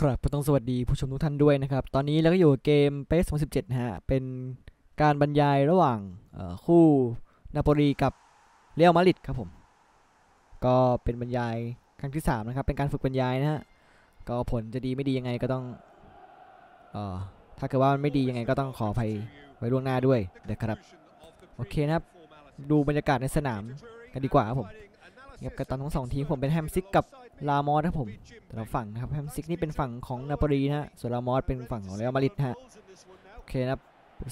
ครับก็ต้องสวัสดีผู้ชมทุกท่านด้วยนะครับ ตอนนี้เราก็อยู่เกม PES 2017นะฮะ เป็นการบรรยายระหว่างคู่นาโปลีกับเรอัลมาดริดครับผม ก็เป็นบรรยายครั้งที่ 3 นะครับ เป็นการฝึกบรรยายนะฮะ ก็ผลจะดีไม่ดียังไงก็ต้องเอ่อถ้าเกิดว่ามันไม่ดียังไงก็ต้องขออภัยไว้ล่วงหน้าด้วยนะครับ โอเคนะครับ ดูบรรยากาศในสนามกันดีกว่าครับผม ครับกัปตันทั้งสองทีมผมเป็นแฮมซิกกับรามอสครับผมแต่ละฝั่งนะครับแฮมซิกนี่เป็นฝั่งของนาโปลีนะฮะส่วนรามอสเป็นฝั่งของเรอัลมาดริดนะฮะโอเคนะครับ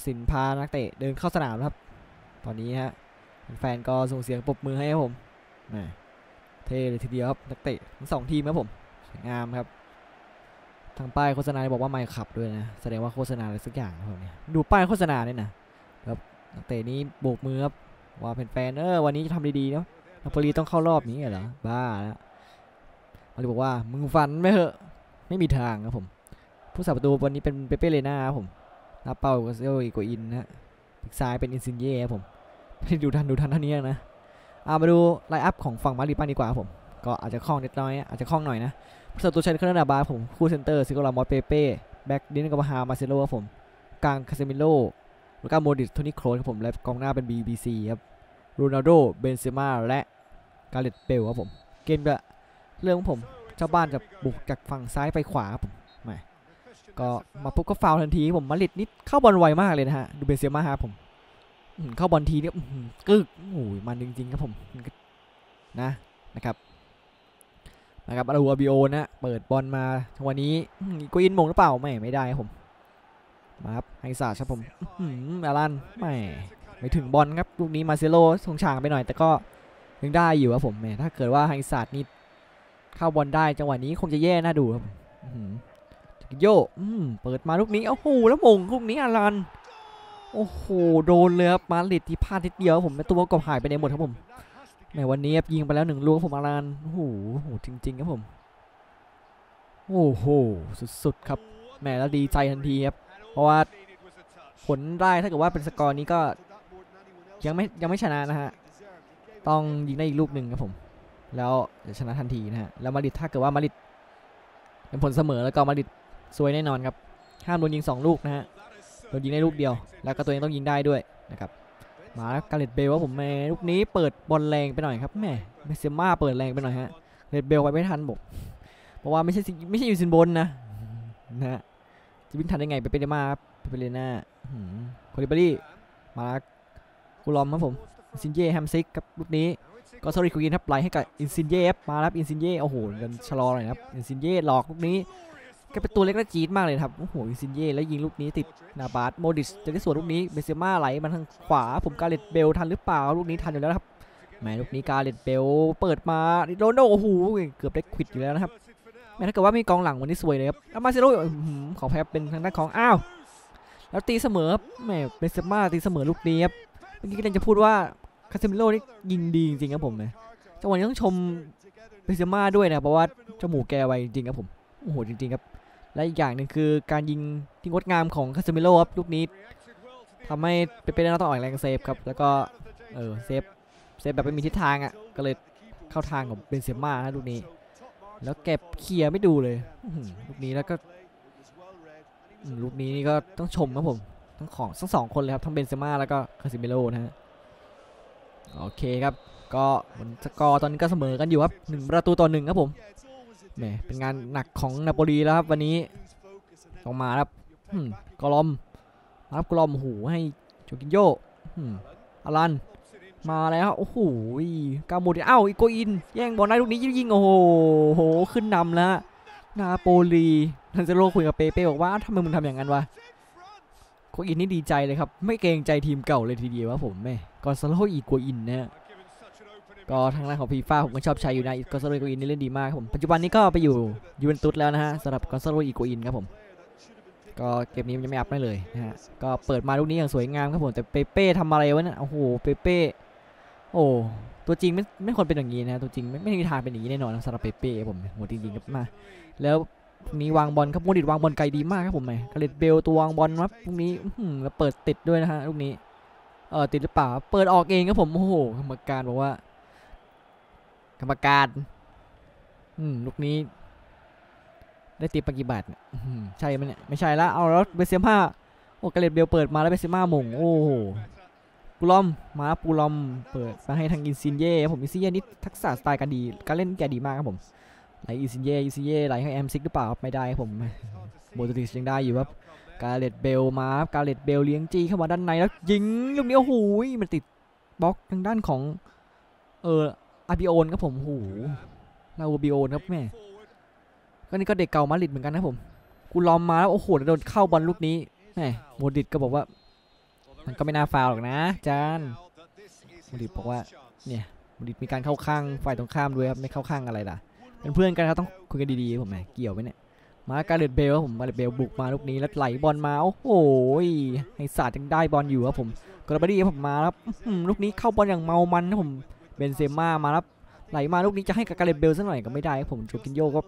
สินพานักเตะเดินเข้าสนามนะครับตอนนี้ฮะแฟนก็ส่งเสียงปรบมือให้ครับผมแหมเท่เลยทีเดียวครับนักเตะทั้งสองทีมครับผมสวยงามครับทางป้ายโฆษณาบอกว่าไม่ขับด้วยนะแสดงว่าโฆษณาอะไรสักอย่างนะครับเนี่ยดูป้ายโฆษณาเนี่ยนะครับนักเตะนี้โบกมือครับว่าเป็นแฟนเออวันนี้จะทำดีๆเนาะ นาโปลีต้องเข้ารอบนี้เหรอ บ้าแล้วเขาเลยบอกว่ามึงฟันไม่เหอะ ไม่มีทางครับผม ผู้สาประตูวันนี้เป็นเปเป้เลน่าครับผมหน้าเป้าก็เซลอีกอินนะฮะปีกซ้ายเป็นอินซินเย่ครับผมไม่ได้ดูทันดูทันเท่านี้นะเอามาดูไลน์อัพของฝั่งมาริดบ้างดีกว่าครับผม ก็อาจจะคล่องนิดน้อย อาจจะคล่องหน่อยนะผู้สาประตูใช้เครื่องดาบาผม คู่เซนเตอร์ซิโกลามอสเปเป้แบ็กดินกับฮามาเซโลครับผม กลางคาเซมิโลแล้วก็โมดิสโทนี่โครสครับผม และกองหน้าเป็น BBC ครับ โรนัลโด เบนเซม่า และ กาเลตเบลครับผม เกมจะเรื่องของผมเจ้าบ้านจะบุกจากฝั่งซ้ายไปขวาครับผมแหมก็มาปุ๊บก็ฟาวทันทีผมมาริดนี่เข้าบอลไวมากเลยนะฮะดูเบนเซม่าครับผมเข้าบอลทีเนี่ยกึกโอ้ยมันจริงๆครับผมนะนะครับนะครับอารูอาบิโอนะเปิดบอลมาจังหวะนี้กุอินมงหรือเปล่าไม่ไม่ได้ครับผมมาครับไฮซาครับผมอื้อหืออารันไม่ไม่ถึงบอลครับลูกนี้มาเซโลส่งฉางไปหน่อย แต่ก็ ยังได้อยู่ครับผมแหมถ้าเกิดว่าไฮซาดนี่เข้าบอลได้จังหวะนี้คงจะแย่น่าดูครับโยเปิดมาลูกนี้โอ้โหแล้วมงลูกนี้อารันโอ้โหโดนเลยครับมาลิดที่พลาดนิดเดียวผมแม่ตัวกอบหายไปในหมดครับผมแหมวันนี้ยิงไปแล้วหนึ่งลูกผมอารันโอ้โหจริง ๆ ครับผมโอ้โหสุดๆครับแหมแล้วดีใจทันทีครับเพราะว่าผลได้ถ้าเกิดว่าเป็นสกอร์นี้ก็ยังไม่ยังไม่ชนะนะฮะ ต้องยิงได้อีกลูกหนึ่งครับผม แล้วจะชนะทันทีนะฮะ แล้วมาดริดถ้าเกิดว่ามาดริดเป็นผลเสมอแล้วก็มาดริดซวยแน่นอนครับ ห้ามโดนยิง 2 ลูกนะฮะ โดนยิงได้ลูกเดียว แล้วก็ตัวเองต้องยิงได้ด้วยนะครับ มาแล้วกาเลตเบลว่าผมแม่ลูกนี้เปิดบอลแรงไปหน่อยครับแม่เมเซม่าเปิดแรงไปหน่อยฮะเลตเบลไปไม่ทันบอกเพราะว่าไม่ใช่ไม่ใช่อยู่ซินบนนะนะฮะจะวิ่งทันได้ไงไปเปเดมาครับไปเปเรน่าโคลิบารีมากูลอมครับผม ซินเย่แฮมซิกครับลูกนี้ก็สอรี่คุกินครับไหลให้กับอินซินเย่มาแล้วอินซินเย่โอ้โหกันชะลอหน่อยครับอินซินเย่หลอกลูกนี้แกเป็นตัวเล็กและจี๊ดมากเลยครับโอ้โหอินซินเย่แล้วยิงลูกนี้ติดนาบาสโมดิสจะได้ส่วนลูกนี้เบเซม่าไหลมาทางขวาผมกาเลตเบลทันหรือเปล่าลูกนี้ทันอยู่แล้วครับแหมลูกนี้กาเลตเบลเปิดมาโรนโดโอ้โหเกือบได้ควิดอยู่แล้วนะครับแม้ถ้าเกิดว่ามีกองหลังวันนี้สวยเลยครับแล้วมาเซโร่ขอแพ้เป็นทางด้านของอ้าวแล้วตีเสมอแหมเบเซม่าตีเสมอลูกนี้ครับเมื่อกี้กำลังจะพูดว่าาเซมิโร่นี่ยิงดีจริงๆครับผมนะจังหวะนี้ต้องชมเบนเซม่าด้วยนะเพราะว่าจมูกแกไวจริงๆครับผมโอ้โหจริงๆครับ และอีกอย่างหนึ่งคือการยิงที่งดงามของคาเซมิโร่ครับลูกนี้ทำให้เปเป้ต้องออกแรงเซฟครับแล้วก็เออเซฟเซฟแบบไม่มีทิศทางอะก็เลยเข้าทางของเบนเซม่านะลูกนี้ แล้วเก็บเคลียร์ไม่ดูเลยลูกนี้แล้วก็ลูกนี้นี่ก็ต้องชมครับผมทั้งของทั้งสองคนเลยครับทั้งเบนเซม่าแล้วก็คาเซมิโร่นะฮะ โอเคครับ ก็ผลสกอร์ตอนนี้ก็เสมอกันอยู่ครับหนึ่งประตูต่อหนึ่งครับผมแหมเป็นงานหนักของนาโปลีแล้วครับวันนี้ออกมาครับกลอมรับกลอมหูให้โจกินโยอารัน มาแล้วโอ้โหกาโมดิเอ้าอีโกอิน แย่งบอลได้ลูกนี้ยิงโอ้โหโหขึ้นนำแล้วนาโปลีทันเซโรคุยกับเปเป้บอกว่าทำไมมึงทำอย่างนั้นวะ อิกวาอินนี่ดีใจเลยครับ ไม่เกรงใจทีมเก่าเลยทีเดียวว่าผมแหมกอนซาโลอิกวาอินนะฮะก็ทางด้านของฟีฟ่าผมก็ชอบใช้อยู่นะกอนซาโลอิกวาอินนี่เล่นดีมากครับผมปัจจุบันนี้ก็ไปอยู่ยูเวนตุสแล้วนะฮะสำหรับกอนซาโลอิกวาอินครับผมก็เกมนี้มันยังไม่ up ได้เลยนะฮะก็เปิดมาลูกนี้อย่างสวยงามครับผมแต่เปเป้ทำอะไรวะเนี่ยโอ้โหเปเป้โอ้ตัวจริงไม่ไม่ควรเป็นอย่างนี้นะตัวจริงไม่ไม่มีทางเป็นอย่างนี้แน่นอนสำหรับเปเป้ผมโหจริงๆครับมาแล้ว นี้วางบอลครับโมดิตวางบอลไกลดีมากครับผมแหมกาเลตเบลตัววางบอลครับพรุ่งนี้แล้วเปิดติดด้วยนะฮะลูกนี้เออติดหรือเปล่าเปิดออกเองครับผมโอ้โหกรรมการบอกว่า กรรมการอืมลูกนี้ ได้ตีปากิบาทใช่ไหมเนี่ยไม่ใช่ละเอาแล้วเบเซม่าโอ้กาเลตเบลเปิดมาแล้วเบเซม่ามงโอ้โหปูลอมมาปูลอมเปิดมาให้ทางอินซินเย่ผมอินซินเย่นี่ทักษะสไตล์การดีการเล่นแกดีมากครับผม ไหลอินซินเย่อินซินเย่ไหลให้แอมซิกหรือเปล่าครับไม่ได้ครับผมโบตูติสยังได้อยู่ครับกาเลตเบลมาครับกาเลตเบลเลี้ยงจีเข้ามาด้านในแล้วยิงลูกนี้โอ้โหมันติดบล็อกทางด้านของเอออาร์บิโอนครับผมโอ้โหลาโอบิโอนครับแม่ก็นี่ก็เด็กเก่ามาดริดเหมือนกันนะผมกูลอมมาแล้วโอ้โหโดนเข้าบอลลูกนี้แหมโมดิดก็บอกว่า มันก็ไม่น่าฟาวหรอกนะจานโมดิดบอกว่าเนี่ยโมดิดมีการเข้าข้างฝ่ายตรงข้ามด้วยครับไม่เข้าข้างอะไรล่ะ เป็นเพื่อนกันครับต้องคุยกันดีๆผมแหมเกี่ยวไหมเนี่ยมาการเลตเบลครับผมการเลตเบลบุกมาลูกนี้แล้วไหลบอลมาโอ้โหให้ศาสตร์ยังได้บอลอยู่ครับผมกราบดีครับผมมาแล้วอื้อหือลูกนี้เข้าบอลอย่างเมามันครับผมเบนเซม่ามาแล้วไหลมาลูกนี้จะให้กับการเลตเบลซะหน่อยก็ไม่ได้ครับผมโจกินโยก็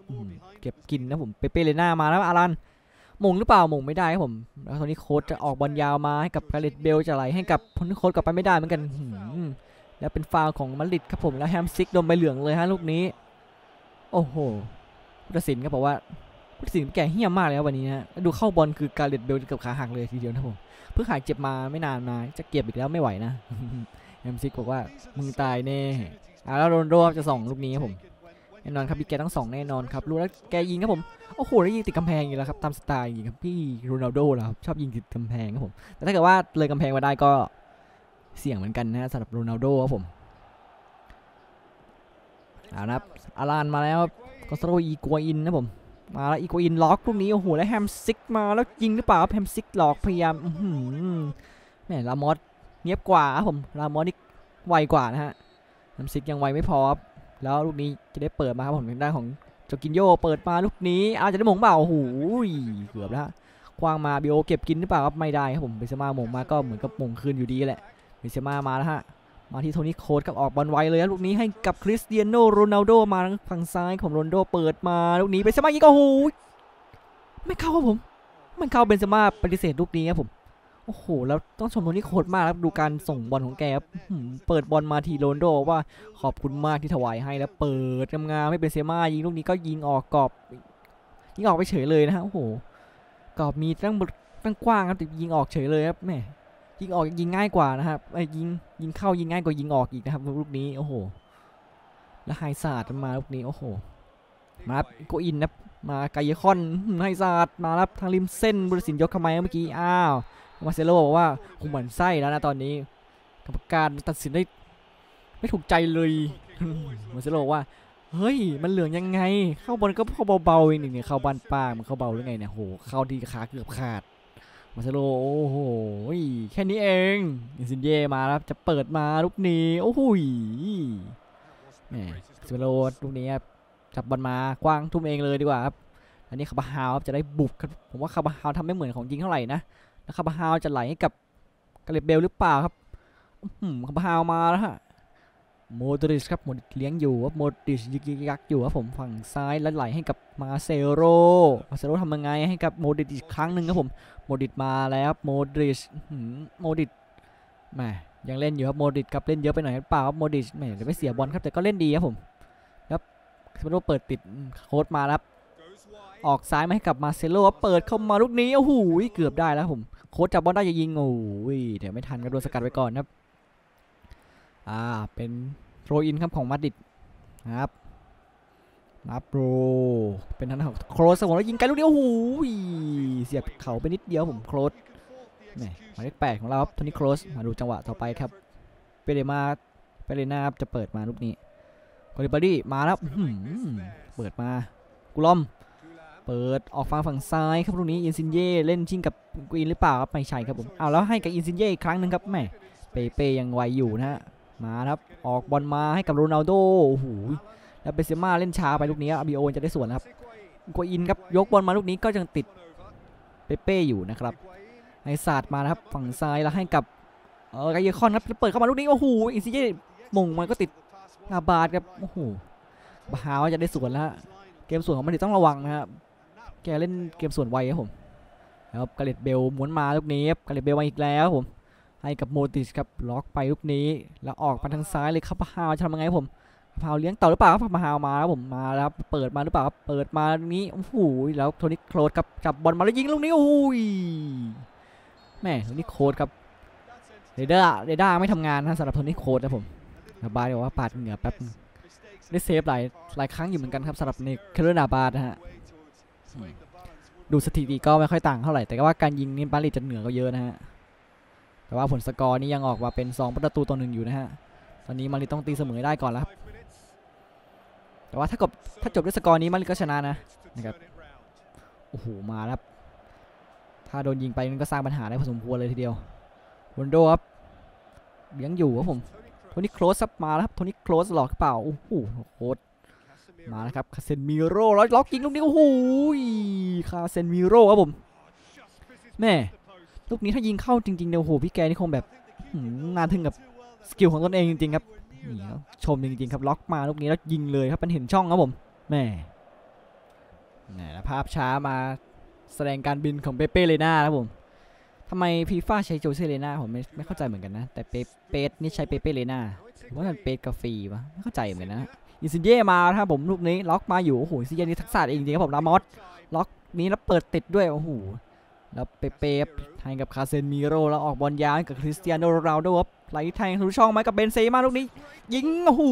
เก็บกินนะผมเปเป้เลน่ามาแล้วอารันมงหรือเปล่ามงไม่ได้ครับผมแล้วตอนนี้โค้ชจะออกบอลยาวมาให้กับการเลตเบลจะไหลให้กับพนโค้ชกลับไปไม่ได้เหมือนกันแล้วเป็นฟาวของมาริดครับผมแล้วแฮมซิกโดนใบเหลืองเลยฮะลูกนี้ โอ้โหผู้ตัดสินก็บอกว่าผู้ตัดสินแกเฮี้ยมากเลยวันนี้นะดูเข้าบอลคือการเลตเบลเกับขาหักเลยทีเดียวนะผมเพิ่งหายเจ็บมาไม่นานมาจะเก็บอีกแล้วไม่ไหวนะแฮมซิกบอกว่ามึงตายแน่อ่าแล้วโรนลโดจะส่องลูกนี้ครับผมแน่นอนครับพี่แกต้องส่องแน่นอนครับรู้แล้วแกยิงครับผมโอ้โหแล้วยิงติดกำแพงอยู่แล้วครับตามสไตล์ยิงครับพี่โรนัลโดแล้วครับชอบยิงติดกำแพงครับผมแต่ถ้าเกิดว่าเลยกำแพงมาได้ก็เสี่ยงเหมือนกันนะสำหรับโรนัลโดครับผม เอาละครับอัลลันมาแล้วกอนซาโลอิกวาอินนะผมมาแล้วอิกวาอินล็อกลูกนี้โอ้โหแล้วแฮมซิกมาแล้วยิงหรือเปล่าครับแฮมซิกหลอกพยายามอื้อหือแหมรามอสเนียนกว่าครับผมรามอสนี่ไวกว่านะฮะแฮมซิกยังไวไม่พอครับแล้วลูกนี้จะได้เปิดมาครับผมทางด้านของจอร์จินโญ่เปิดมาลูกนี้อาจจะได้โหม่งเปล่าโอ้โหเกือบแล้วคว้างมาบิโอเก็บกินหรือเปล่าครับไม่ได้ครับผมเบนเซม่าโหม่งมาก็เหมือนกับโหม่งคืนอยู่ดีแหละเบนเซม่ามาแล้วฮะ มาที่โทนี่โครสกับออกบอลไวเลยลูกนี้ให้กับคริสเตียโนโรนัลโดมาทางฝั่งซ้ายของโรนัลโดเปิดมาลูกนี้เบนเซม่ายิงก็โอ้โหไม่เข้าครับผมไม่เข้าเบนเซม่าปฏิเสธลูกนี้ครับผมโอ้โหแล้วต้องชมโทนี่โครสมากครับดูการส่งบอลของแกครับเปิดบอลมาทีโรนัลโดว่าขอบคุณมากที่ถวายให้แล้วเปิดงามๆให้เบนเซม่ายิงลูกนี้ก็ยิงออกกรอบยิงออกไปเฉยเลยนะฮะโอ้โหกรอบมีตั้งตั้งกว้างครับแต่ยิงออกเฉยเลยครับแหม ยิงออกยิงง่ายกว่านะครับไอ้ยิงยิงเข้ายิงง่ายกว่ายิงออกอีกนะครับลูกนี้โอ้โหแล้วไฮซาร์ดมาลูกนี้โอ้โหมาครับอิกวาอินนะมากายคอนไฮซาร์ดมาแล้วทางริมเส้นบุรสินยกทำไมเมื่อกี้อ้าวมาเซโลบอกว่าคงหมันไส้แล้วนะตอนนี้กรรมการตัดสินได้ไม่ถูกใจเลยมาเซโลว่าเฮ้ย มันเหลืองยังไง เข้าบอลก็เข้าเบาๆเองนี่เนี่ยเข้าบ้านป้ามันเข้าเบาหรือไงเนี่ยโหเข้าที่ขาเกือบขาด มาเซโลโอ้โหแค่นี้เองอินซินเย่มาแล้วจะเปิดมาลูกนี้ โอ้โหยมาร์เซโลลูกนี้ครับจับบอลมากว้างทุ่มเองเลยดีกว่าครับอันนี้คาร์บาฆาลครับจะได้บุกครับผมว่าคาร์บาฆาลทำไม่เหมือนของจริงเท่าไหร่นะแล้วคาร์บาฆาลจะไหลให้กับแกเร็ธเบลหรือเปล่าครับอื้อหืมคาร์บาฆาลมาแล้วฮะ โมดริชครับโมดริชเลี้ยงอยู่ครับโมดริชยึกยักอยู่ครับผมฝั่งซ้ายแล้วไหลให้กับมาร์เซโลมาร์เซโลทำยังไงให้กับโมดริชอีกครั้งหนึ่งครับผมโมดริชมาแล้วโมดริชโมดริชแหมยังเล่นอยู่ครับโมดริชครับเล่นเยอะไปหน่อยหรือเปล่าครับโมดริชแหมเดี๋ยวไม่เสียบอลครับแต่ก็เล่นดีครับผมครับสมมติว่าเปิดติดโครสมาครับออกซ้ายมาให้กับมาร์เซโลครับเปิดเข้ามาลูกนี้โอ้โหเกือบได้แล้วครับผมโครสจับบอลได้จะยิงโอ้ยเดี๋ยวไม่ทันก็โดนสกัดไว้ก่อนครับ อ่า เป็น throw-in ครับของมาดริดนะครับมาโปรเป็นทางด้านของโครสผมแล้วยิงไกลลูกเดียวโอ้โหเสียบเข่าไปนิดเดียวผมโครสแหมหมายเลขแปดของเราครับโทนี่โครสมาดูจังหวะต่อไปครับเปเรมาเปเรนาครับจะเปิดมาลูกนี้คูลิบาลีมาแล้วเปิดมากูลาม เปิดออกฝั่งฝั่งซ้ายครับลูกนี้อินซินเย่เล่นชิ่งกับกรีนหรือเปล่าครับไม่ใช่ครับผมเอาแล้วให้กับอินซินเย่อีกครั้งหนึ่งครับแหม่เปเปยังไวอยู่นะฮะ มาครับออกบอลมาให้กับโรนัลโดโอ้โหแล้วเบนเซม่าเล่นช้าไปลูกนี้อัลบิโอลจะได้สวนครับกอินครับยกบอลมาลูกนี้ก็ยังติดเปเป้อยู่นะครับไอศาสตร์มานะครับฝั่งซ้ายแล้วให้กับเออไกเยคอนครับเปิดเข้ามาลูกนี้โอ้โหอินซิเย่มงมันก็ติดหน้าบาดครับโอ้โหบาฮาวจะได้ส่วนแล้วเกมส่วนของมันต้องระวังนะครับแกเล่นเกมส่วนไวครับผมแล้วกาเลตเบลม้วนมาลูกนี้กาเลตเบลมาอีกแล้วครับผม ให้กับโมติชครับล็อกไปลูกนี้ แล้วออกมาทางซ้ายเลยครับฮาวจะทำยังไงผมพาวเลี้ยงต่อหรือเปล่าครับพาวมาแล้วผมมาแล้ว เปิดมาหรือเปล่าครับเปิดมานี้โอ้โหแล้วโทนี่โครสกับจับบอลมาแล้วยิงลูกนี้โอ้ยแหมโทนี่โครสครับเรดาร์เรดาร์ไม่ทำงานนะสำหรับโทนี่โครสนะผมนาบาสบอกว่าปาดเหงื่อแป๊บได้เซฟหลายหลายครั้งอยู่เหมือนกันครับสำหรับในเคเลอร์นาบาสนะฮะดูสถิติก็ไม่ค่อยต่างเท่าไหร่แต่ก็ว่าการยิงนี่นาโปลีจะเหนือก็เยอะนะฮะ แต่ว่าผลสกอร์นี่ยังออกมาเป็น 2 ประตูต่อหนึ่งอยู่นะฮะ ตอนนี้มาดริดต้องตีเสมอได้ก่อนแล้วครับแต่ว่าถ้าจบถ้าจบด้วยสกอร์นี้มาดริดก็ชนะนะนะครับ โอ้โห มาแล้วครับ ถ้าโดนยิงไปมันก็สร้างปัญหาได้พอสมควรเลยทีเดียวโรนัลโดครับเลี้ยงอยู่ครับผมโทนี่โครสครับมาแล้วครับโทนี่โครสหลอกหรือเปล่า โอ้โหโครสมาแล้วครับคาเซมิโร่ล็อกยิงลูกนี้ โอ้โหคาเซมิโร่ครับผมแหม ลูกนี้ถ้ายิงเข้าจริงๆเนี่ยโอ้โหพี่แกนี่คงแบบหืมน่าทึ่งกับ skill ของตนเองจริงๆครับนี่ครับชมจริงๆครับล็อกมาลูกนี้แล้วยิงเลยครับมันเห็นช่องครับผมแหมนี่นะภาพช้ามาแสดงการบินของเปเป้เรน่าครับผมทำไมฟีฟ่าใช้โจเซ่ เรน่าผมไม่ไม่เข้าใจเหมือนกันนะ แต่เปเปสนี่ใช้เปเป้เรน่าหรือว่ามันเปสกาฟีวะไม่เข้าใจเหมือนกันนะอินซินเย่มาครับผมลูกนี้ล็อกมาอยู่โอ้โหอินซินเย่นี่ทักษะเองจริงๆครับผมรามอสล็อกนี้แล้วเปิดติดด้วยโอ้โห แล้วเปเป้ให้กับคาเซมิโรแล้วออกบอลยาวให้กับคริสเตียโนโรนัลโดครับไหลแทงทะลุช่องไหมกับเบนเซม่าลูกนี้ ยิงโอ้โห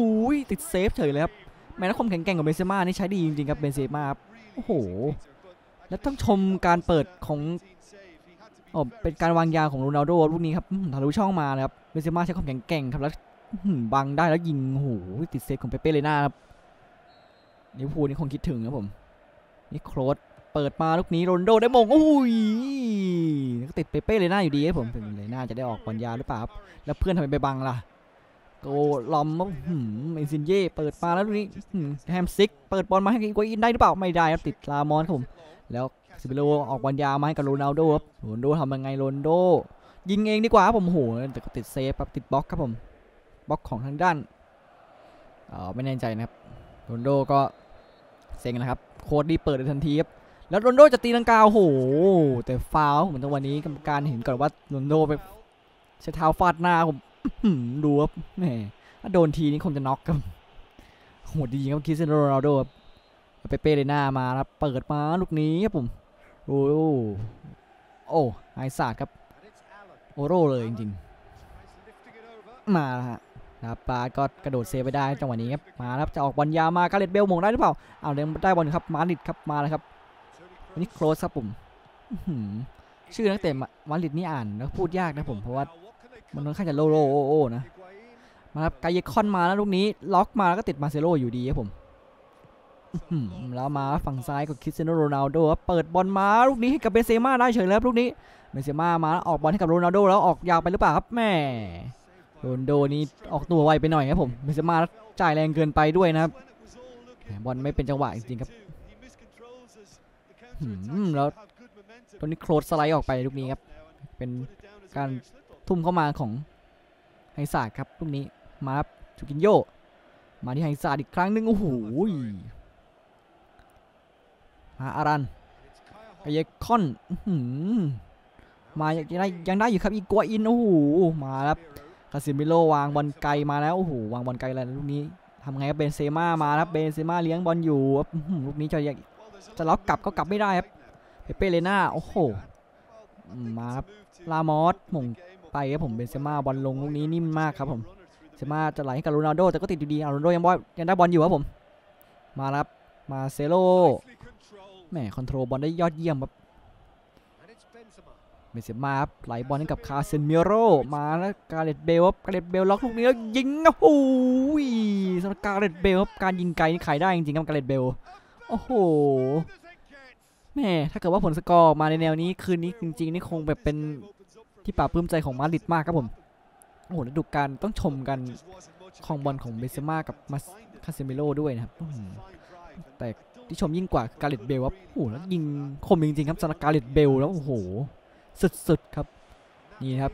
ติดเซฟเฉยเลยครับแหมนักคมแข็งแกร่งของเบนเซม่านี่ใช้ได้จริงๆครับเบนเซม่าโอ้โห แล้วต้องชมการเปิดของอ๋อเป็นการวางยาของโรนัลโดลูกนี้ครับทะลุช่องมานะครับเบนเซม่าใช้ความแข็งแกร่งครับแล้วบังได้แล้วยิงโอ้โหติดเซฟของเปเป้เรน่าครับลิเวอร์พูลนี่คงคิดถึงครับผมนี่โครส เปิดมาลูกนี้โรนโดได้มงโอ้ยก็ติดเปเป้เลยหน่าอยู่ดีครับผมถึงเลยหน่าจะได้ออกบอลยาหรือเปล่าครับแล้วเพื่อนทำไมไปบังล่ะโกลอมหืมเอนซินเย่เปิดมาแล้วลูกนี้แฮมซิก เปิดบอลมาให้อีกวอินได้หรือเปล่าไม่ได้ครับติดลามอนครับผมแล้วซิเบโลออกบอลยาวมาให้กับโรนัลโดครับโรนัลโดทำยังไงโรนัลโดยิงเองดีกว่าครับผมโหแต่ก็ติดเซฟครับติดบล็อกครับผมบล็อกของทางด้านเออไม่แน่ใจนะครับโรนัลโดก็เซ็งนะครับ โค้ดดีเปิดในทันทีครับ แล้วโรนัลโดจะตีลังกาโอ้โหแต่ฟาวล์เหมือนตรงวันนี้กรรมการเห็นก่อนว่าโรนัลโดไปใช้เท้าฟาดหน้าผมดูครับแหมถ้าโดนทีนี้คงจะน็อกครับโหดีครับคริสเตียโนโรนัลโดครับเปเป้เลยหน้ามาครับเปิดมาลูกนี้ครับผมโอ้โหโอ้ไอซาดครับโอโรเลยจริงๆมาแล้วฮะนะครับปาดก็กระโดดเซฟไปได้จังหวะนี้ครับมาแล้วครับจะออกบอลยาวมากาเลตเบลมงได้หรือเปล่าเอาเดี๋ยได้บอลครับมาริดครับมาแล้วครับ วันนี้โคลสครับผมชื่อนักเตะมาริดนี่อ่านแล้วพูดยากนะผมเพราะว่ามันค่อนข้างจะโลโลโอโอนะมาครับกายคอนมาแล้วลูกนี้ล็อกมาแล้วก็ติดมาเซโลอยู่ดีครับผมแล้วมาฝั่งซ้ายกับคริสเตียโนโรนัลโดเปิดบอลมาลูกนี้ให้กับเบนเซม่าได้เฉยแล้วลูกนี้เบนเซม่ามาแล้วออกบอลให้กับโรนัลโดแล้วออกยาวไปหรือเปล่าครับแม่โรนโดนี่ออกตัวไวไปหน่อยครับผมเบนเซม่าจ่ายแรงเกินไปด้วยนะครับบอลไม่เป็นจังหวะจริงๆครับ แล้วตอนนี้โครสสไลด์ออกไปลูกนี้ครับ เป็นการทุ่มเข้ามาของไฮซาดครับลูกนี้มาครับจอร์จินโญมาที่ไฮซายอีกครั้งหนึ่งโอ้โหมาอารันกาเยคอนอื้อหือมายังได้ยังได้อยู่ครับอิกวาอินโอ้โหมาครับคาเซมิโรวางบอลไกลมาแล้วโอ้โหวางบอลไกลแล้วลูกนี้ทำไงครับเบนเซม่ามาครับเบนเซม่าเลี้ยงบอลอยู่ลูกนี้จะ จะล็อกกลับก็กลับไม่ได้ครับเปเป้เรน่าโอ้โหมาครับรามอสโหม่งไปครับผมเบนเซม่าบอลลงลูกนี้นิ่มมากครับผมเบนเซม่าจะไหลให้กับโรนัลโดแต่ก็ติดอยู่ดีเอาโรนัลโดยังบอลยังได้บอลอยู่ครับผม มาครับมาร์เซโลแหม control บอลได้ยอดเยี่ยมครับเบนเซม่าครับไหลบอลให้กับคาเซมิโรมาแล้วแกเร็ธ เบลครับแกเร็ธ เบลล็อกลูกนี้แล้วยิงโอ้โหสำหรับแกเร็ธ เบลครับการยิงไกลนี่ขายได้จริงๆครับแกเร็ธ เบล โอ้โหแหมถ้าเกิดว่าผลสกอร์มาในแนวนี้คืนนี้จริง ๆ นี่คงแบบเป็นที่ปลาบปลื้มใจของมาดริดมากครับผมโอ้โหฤดูกาลต้องชมกันของบอลของเบนเซม่ากับมาคาเซมิโรด้วยนะครับแต่ที่ชมยิ่งกว่าแกเร็ธ เบลครับโอ้โหแล้วยิงคมจริงๆครับสำหรับแกเร็ธ เบลแล้วโอ้โหสุดๆครับนี่ครับ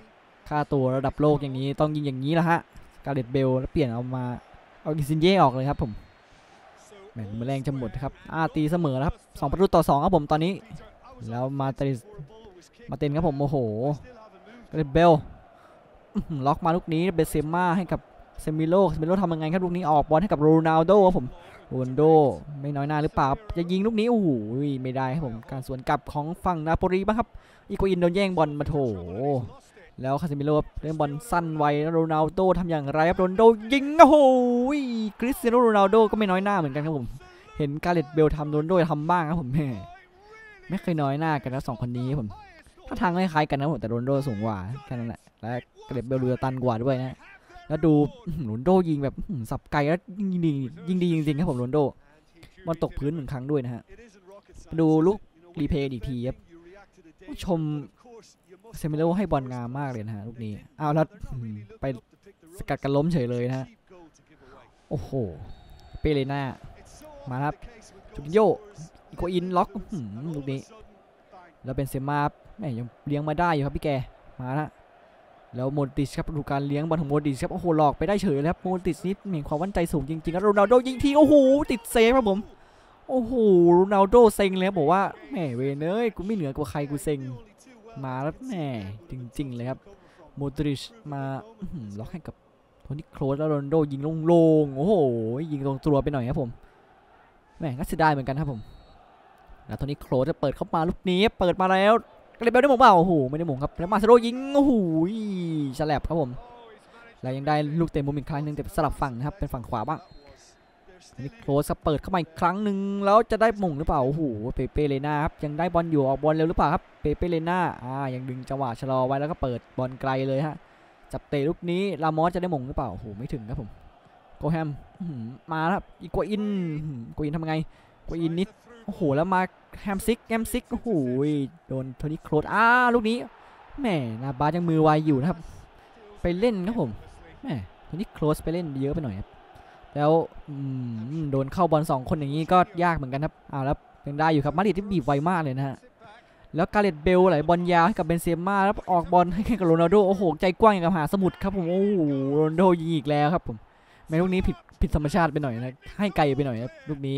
ค่าตัวระดับโลกอย่างนี้ต้องยิงอย่างนี้แหละฮะแกเร็ธ เบลแล้วเปลี่ยนเอามาเอาอินซินเย่ออกเลยครับผม แหม่แรงจะหมดครับอาตีเสมอครับสองประตูต่อสองครับผมตอนนี้ แล้วมาตริสมาเตนครับผมโอ้โหเรเบลล็อกมาลูกนี้เบเซม่าให้กับเซมิโลเซมิโลทำยังไงครับลูกนี้ออกบอลให้กับโรนัลโดครับผมโรนัลโดไม่น้อยหน้าหรือเปล่าจะยิงลูกนี้โอ้โหไม่ได้ครับผมการสวนกลับของฝั่งนาโปลีบ้างครับอีโกอินโดนแย่งบอลมาโถ แล้วคาซิมิโร่เล่นบอลสั้นไวแล้วโรนัลโดทำอย่างไรครับโรนัลโดยิงโอ้โหคริสเตียโนโรนัลโดก็ไม่น้อยหน้าเหมือนกันครับผม เห็นแกเร็ธ เบลทำโรนัลโดทำบ้างครับผมแหม่ไม่เคยน้อยหน้ากันนะสองคนนี้ครับผมท่าทางคล้ายกันนะผมแต่โรนัลโดสูงกว่าแค่นั้นแหละและแกเร็ธ เบลดูจะตันกว่าด้วยนะแล้วดูโรนัลโดยิงแบบสับไกลแล้วยิงดียิงดีจริงๆครับผมโรนัลโดบอลตกพื้นหนึ่งครั้งด้วยนะฮะดูลูก replay อีกทีครับชม เซมิโลให้บอลงามมากเลยนะฮะลูกนี้อ้าวแล้วไปสกัดกันล้มเฉยเลยนะฮะโอ้โหเปเลน่ามาครับจุกินโยอีโกอินล็อกลูกนี้ แล้วเบนเซม่าแหม่ยังเลี้ยงมาได้อยู่ครับพี่แกมาละแล้วโมดิชครับดูการเลี้ยงบอลของโมดิชครับโอ้โหหลอกไปได้เฉยเลยครับโมดิชนี่มีความมั่นใจสูงจริงๆแล้วโรนัลโดยิงทีโอ้โหติดเซฟครับผมโอ้โหโรนัลโดเซ็งเลยครับบอกว่าแหมเวเอ้ยกูไม่เหนือกว่าใครกูเซ็ง มาแล้วแม่จริงๆเลยครับโมดริชมาล็อกให้กับโทนี่โครสแล้วโรนโดยิงโล่งๆโอ้โหยิงตรงตัวไปหน่อยครับผมแม่ก็เสียดายเหมือนกันครับผมแล้วโทนี่โครสจะเปิดเข้ามาลูกนี้เปิดมาแล้วกระเด็นไปได้มงเปล่าโอ้โหไม่ได้หมงครับแล้วมาเซโรยิงโอ้โหฉลับครับผมแล้วยังได้ลูกเตะมุมอีกครั้งหนึ่งแต่สลับฝั่งนะครับเป็นฝั่งขวาบ้าง นี่โครสเปิดเข้ามาอีกครั้งหนึ่งแล้วจะได้โหม่งหรือเปล่าโอ้โหเปเป้เลน่าครับยังได้บอลอยู่ออกบอลเร็วหรือเปล่าครับเปเปเลน่าอ่ายังดึงจังหวะชะลอไว้แล้วก็เปิดบอลไกลเลยฮะจับเตะลูกนี้ลามอสจะได้โหม่งหรือเปล่าโอ้โหไม่ถึงครับผมโกแฮมมาแล้วครับอีกัวอินกัวอินทำไงกัวอินนิดโอ้โหแล้วมาแฮมซิกแฮมซิกโอ้โหโดนโทนี่โครสอ่าลูกนี้แหม่นาบาสยังมือไวอยู่นะครับ ไปเล่นครับผมแหม่โทนี่โครสไปเล่นเยอะไปหน่อยครับ แล้วโดนเข้าบอลสองคนอย่างนี้ก็ยากเหมือนกันครับอ้าวแล้วยังได้อยู่ครับมาดริดที่บีบไวมากเลยนะฮะแล้วแกเร็ธ เบลไหลบอลยาวให้กับเบนเซม่าแล้วออกบอลให้กับโรนัลโดโอ้โหใจกว้างอย่างกับมหาสมุทรครับผมโอ้โหโรนัลโดยิงอีกแล้วครับผมแหม่ลูกนี้ผิดผิดธรรมชาติไปหน่อยนะให้ไกลไปหน่อยครับลูกนี้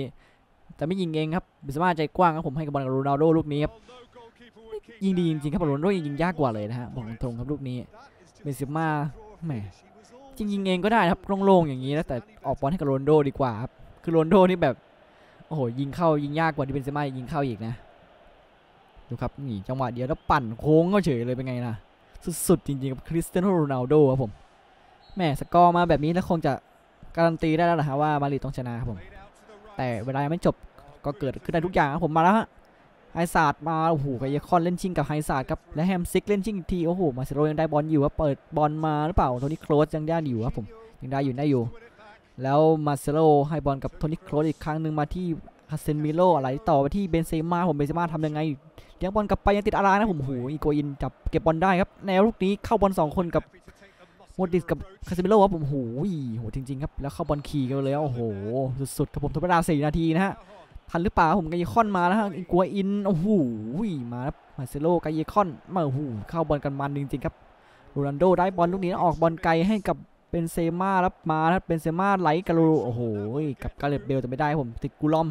แต่ไม่ยิงเองครับเบนเซม่าใจกว้างครับผมให้กับบอลกับโรนัลโดลูกนี้ครับยิงดีจริงๆครับโรนัลโดยิงยากกว่าเลยนะฮะบอกตรงครับลูกนี้เบนเซม่าแหม จริงๆเองก็ได้ครับโล่งๆอย่างนี้นะแต่ออกบอลให้กับโรนัลโดดีกว่าครับคือโรนัลโดนี่แบบโอ้โหยิงเข้ายิงยากกว่าที่เบนเซม่ายิงเข้าอีกนะดูครับนี่จังหวะเดียวแล้วปั่นโค้งเข้าเฉยเลยเป็นไงล่ะสุดๆจริงๆกับคริสเตียโนโรนัลโดครับผมแหม่สกอร์มาแบบนี้แล้วคงจะการันตีได้แล้วนะฮะว่ามาดริดต้องชนะครับผมแต่เวลายังไม่จบก็เกิดขึ้นได้ทุกอย่างครับผมมาแล้วฮะ ไฮซาร์ดมาโอ้โหกับเยคอนเล่นชิงกับไฮซาร์ดครับและแฮมซิกเล่นชิงอีกทีโอ้โหมาเซโรยังได้บอลอยู่ครับเปิดบอลมาหรือเปล่าโทนี่โครสยังได้อยู่ครับผมยังได้อยู่ได้อยู่ แล้วมาเซโรให้บอลกับโทนี่โครสอีกครั้งหนึ่งมาที่คาเซนมิโลอะไรต่อไปที่เบนเซม่าผมเบนเซม่าทำยังไงเลี้ยงบอลกลับไปยังติดอารานะผมโหอีโกอินจับเก็บบอลได้ครับแนวลูกนี้เข้าบอลสองคนกับโมดริชกับคาเซมิโร่ครับผมโหโหจริงๆครับแล้วเข้าบอลขี่กันเลยโอ้โหสุดๆครับผมทดเวลาสี่นาทีนะฮะ ทันหรือเปล่าผมกายคอนมาแล้วฮะอีกัวอินโอ้โหมาครับมาเซโลกายคอนมาโอ้โหเข้าบอลกันมันจริงๆครับโรนัลโดได้บอลลูกนี้ออกบอลไกลให้กับเบนเซม่าแล้วมาแล้วเบนเซม่าไหลกาลูโอ้โหกับแกเร็ธ เบลแต่ไม่ได้ผมติดกูลอม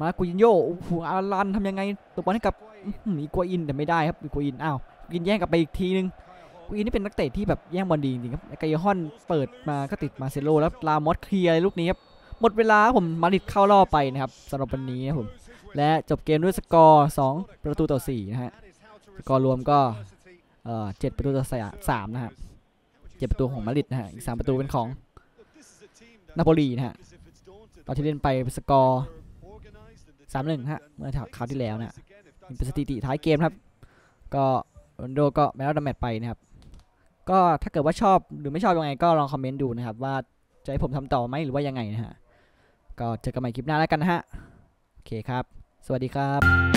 มากุยินโยโอ้โหอารันทำยังไงตัวบอลให้กับอีกัวอินแต่ไม่ได้ครับอีกัวอินอ้าวกวินแย่งกลับไปอีกทีนึงกัวอินนี่เป็นนักเตะที่แบบแย่งบอลดีจริงครับกายฮอนเปิดมาก็ติดมาเซโลแล้วลามอสเคลียร์ลูกนี้ครับ หมดเวลาผมมาดริดเข้ารอบไปนะครับสำหรับวันนี้ครับผมและจบเกมด้วยสกอร์2ประตูต่อ4นะฮะสกอร์รวมก็เอ่อเจ็ดประตูต่อสามนะฮะเจ็ดประตูของมาดริดนะฮะอีกสามประตูเป็นของนาโปลีนะฮะตอนที่เล่นไปสกอร์สามหนึ่งฮะเมื่อคราวที่แล้วนะเป็นสถิติท้ายเกมครับ ก็โรนโดก็แมตช์ดาแมตไปนะครับ ก็ถ้าเกิดว่าชอบหรือไม่ชอบยังไงก็ลองคอมเมนต์ดูนะครับ ว่าจะให้ผมทำต่อไหมหรือว่ายังไงนะฮะ ก็เจอกันใหม่คลิปหน้าแล้วกันนะฮะ โอเคครับ สวัสดีครับ